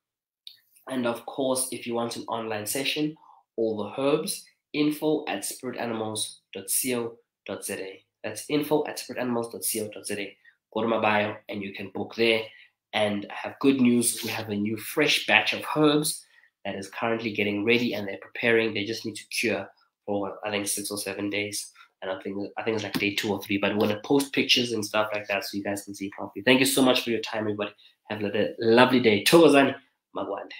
and of course, if you want an online session, all the herbs, info at spiritanimals.co.za. That's info at spiritanimals.co.za. Go to my bio and you can book there. And I have good news. We have a new fresh batch of herbs that is currently getting ready and they're preparing. They just need to cure for I think six or seven days. And I think I think it's like day two or three. But we're gonna post pictures and stuff like that so you guys can see properly. Thank you so much for your time, everybody. Have a lovely day. Thokozani Magwande.